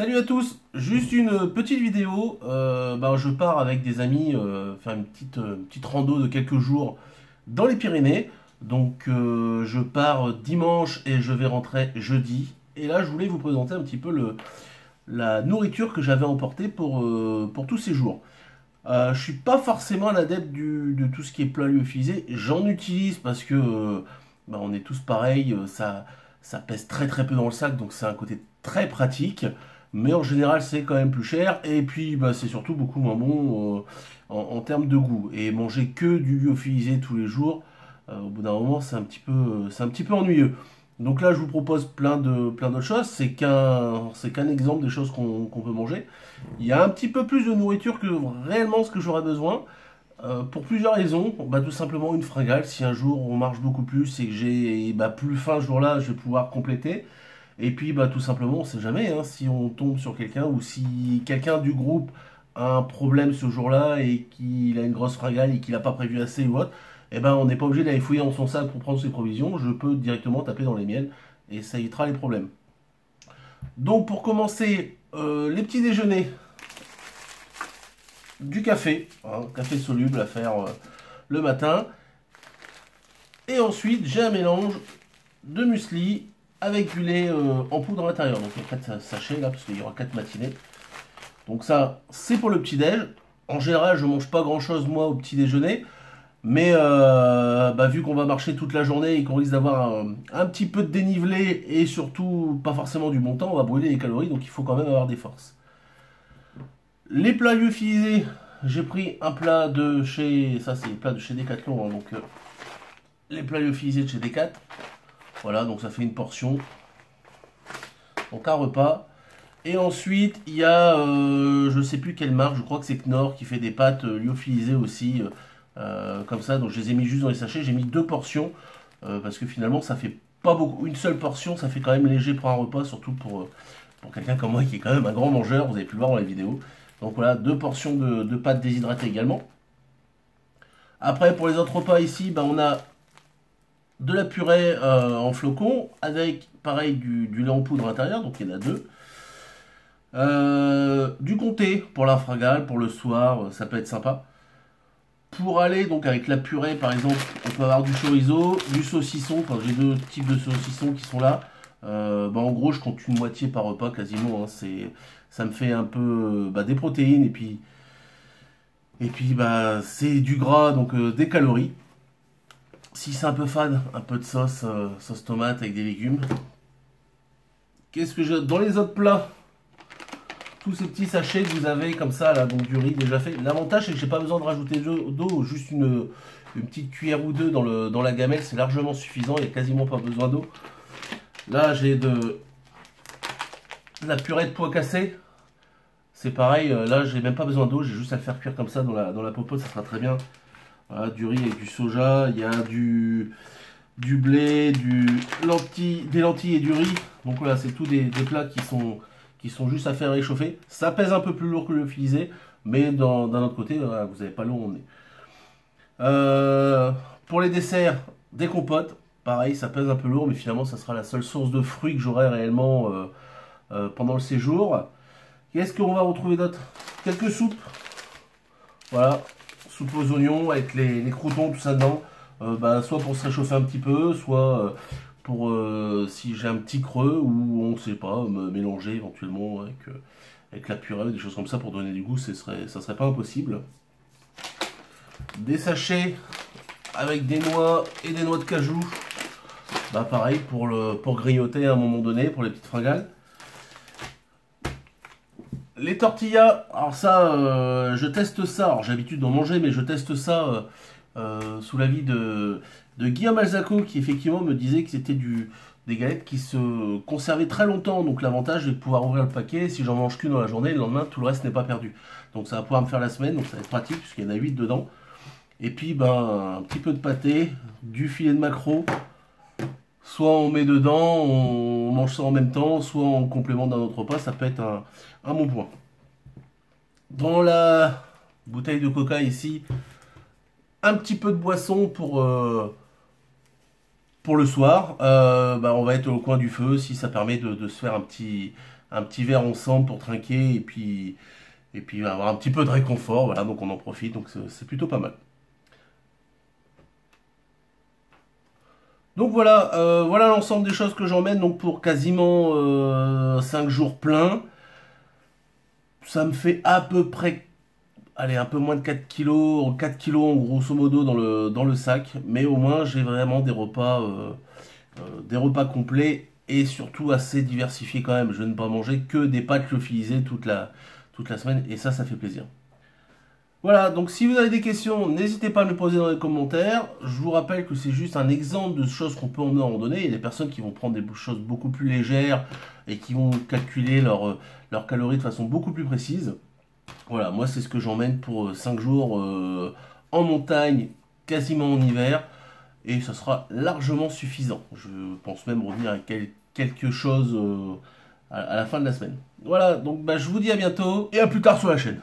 Salut à tous, juste une petite vidéo, euh, ben, je pars avec des amis euh, faire une petite, euh, petite rando de quelques jours dans les Pyrénées, donc je pars dimanche et je vais rentrer jeudi, et là je voulais vous présenter un petit peu le, la nourriture que j'avais emportée pour, pour tous ces jours. je suis pas forcément l'adepte de tout ce qui est plat lyophilisé, j'en utilise parce que ben, on est tous pareils, ça, ça pèse très très peu dans le sac, donc c'est un côté très pratique mais en général c'est quand même plus cher. Et puis bah, c'est surtout beaucoup moins bon euh, en, termes de goût. Et manger que du lyophilisé tous les jours euh, au bout d'un moment c'est un petit peu c'est un petit peu ennuyeux. Donc là je vous propose plein de plein d'autres choses. C'est qu'un c'est qu'un exemple des choses qu'on peut manger. Il y a un petit peu plus de nourriture que réellement ce que j'aurais besoin euh, pour plusieurs raisons, bah, tout simplement une fringale, si un jour on marche beaucoup plus et que j'ai bah, plus faim ce jour-là, je vais pouvoir compléter. Et puis, bah, tout simplement, on ne sait jamais hein, si on tombe sur quelqu'un ou si quelqu'un du groupe a un problème ce jour-là et qu'il a une grosse fringale et qu'il n'a pas prévu assez ou autre, eh ben, on n'est pas obligé d'aller fouiller dans son sac pour prendre ses provisions. Je peux directement taper dans les miennes et ça évitera les problèmes. Donc, pour commencer, euh, les petits déjeuners, du café, hein, café soluble à faire euh, le matin. Et ensuite, j'ai un mélange de muesli avec du lait euh, en poudre à l'intérieur. Donc il y a 4 sachets là, parce qu'il y aura 4 matinées. Donc ça, c'est pour le petit-déj. En général, je mange pas grand-chose moi au petit déjeuner. Mais euh, bah, vu qu'on va marcher toute la journée et qu'on risque d'avoir un, petit peu de dénivelé et surtout pas forcément du bon temps, on va brûler les calories, donc il faut quand même avoir des forces. Les plats lyophilisés, j'ai pris un plat de chez, ça c'est le plat de chez Decathlon, hein, donc euh, les plats lyophilisés de chez Decat. Voilà, donc ça fait une portion. Donc un repas. Et ensuite, il y a, euh, je sais plus quelle marque, je crois que c'est Knorr qui fait des pâtes euh, lyophilisées aussi, euh, comme ça. Donc je les ai mis juste dans les sachets. J'ai mis deux portions parce que finalement, ça fait pas beaucoup. Une seule portion, ça fait quand même léger pour un repas, surtout pour, pour quelqu'un comme moi qui est quand même un grand mangeur. Vous avez pu le voir dans la vidéo. Donc voilà, deux portions de, pâtes déshydratées également. Après, pour les autres repas ici, ben, on a de la purée euh, en flocons avec pareil du, lait en poudre à l'intérieur, donc il y en a deux. Euh, du comté pour la fragale, pour le soir, euh, ça peut être sympa. Pour aller donc avec la purée par exemple, on peut avoir du chorizo, du saucisson, quand j'ai deux types de saucissons qui sont là. Bah, en gros je compte une moitié par repas quasiment, hein. ça me fait un peu bah, des protéines et puis, et puis bah, c'est du gras donc des calories. Si c'est un peu fade, un peu de sauce, euh, sauce tomate avec des légumes. Qu'est-ce que j'ai Dans les autres plats, tous ces petits sachets que vous avez comme ça, là, donc du riz déjà fait. L'avantage, c'est que j'ai pas besoin de rajouter d'eau, juste une, petite cuillère ou deux dans, la gamelle, c'est largement suffisant, il n'y a quasiment pas besoin d'eau. Là, j'ai de, la purée de pois cassé. C'est pareil, euh, là, j'ai même pas besoin d'eau, j'ai juste à le faire cuire comme ça dans la, dans la popote, ça sera très bien du riz avec du soja, il y a du, du blé, du lentille, des lentilles et du riz. Donc voilà, c'est tous des, plats qui sont, qui sont juste à faire réchauffer. Ça pèse un peu plus lourd que le filisé, mais d'un autre côté, vous n'avez pas l'eau on est. Euh, pour les desserts, des compotes. Pareil, ça pèse un peu lourd, mais finalement, ça sera la seule source de fruits que j'aurai réellement euh, euh, pendant le séjour. Qu'est-ce qu'on va retrouver d'autre? Quelques soupes. Voilà, soupe aux oignons avec les, croutons, tout ça dedans. Euh, bah, soit pour se réchauffer un petit peu, soit euh, pour euh, si j'ai un petit creux ou on ne sait pas, me mélanger éventuellement avec, avec la purée, des choses comme ça pour donner du goût, ce serait, ça serait pas impossible. Des sachets avec des noix et des noix de cajou. Bah pareil pour, le, pour grignoter à un moment donné, pour les petites fringales. Les tortillas, alors ça, euh, je teste ça. Alors j'ai l'habitude d'en manger, mais je teste ça euh, euh, sous l'avis de, Guillaume Alzaco, qui effectivement me disait que c'était des galettes qui se conservaient très longtemps. Donc l'avantage de pouvoir ouvrir le paquet. Si j'en mange qu'une dans la journée, le lendemain, tout le reste n'est pas perdu. Donc ça va pouvoir me faire la semaine, donc ça va être pratique, puisqu'il y en a 8 dedans. Et puis ben, un petit peu de pâté, du filet de maquereau. Soit on met dedans, on mange ça en même temps, soit en complément d'un autre repas, ça peut être un, bon point. Dans la bouteille de coca ici, un petit peu de boisson pour, euh, le soir. Euh, bah, on va être au coin du feu si ça permet de, se faire un petit, un petit verre ensemble pour trinquer et puis, et puis avoir un petit peu de réconfort. Voilà, donc on en profite, donc c'est plutôt pas mal. Donc voilà, euh, voilà l'ensemble des choses que j'emmène donc pour quasiment 5 jours pleins. Ça me fait à peu près allez, un peu moins de 4 kilos, 4 kilos grosso modo dans le, dans le sac, mais au moins j'ai vraiment des repas, euh, euh, des repas complets et surtout assez diversifiés quand même. Je ne vais pas manger que des pâtes lyophilisées toute la, toute la semaine et ça, ça fait plaisir. Voilà, donc si vous avez des questions, n'hésitez pas à me poser dans les commentaires. Je vous rappelle que c'est juste un exemple de choses qu'on peut emmener en randonnée. Il y a des personnes qui vont prendre des choses beaucoup plus légères et qui vont calculer leurs leur calories de façon beaucoup plus précise. Voilà, moi c'est ce que j'emmène pour 5 euh, jours euh, en montagne, quasiment en hiver, et ça sera largement suffisant. Je pense même revenir à quelque chose euh, à, la fin de la semaine. Voilà, donc bah, je vous dis à bientôt, et à plus tard sur la chaîne.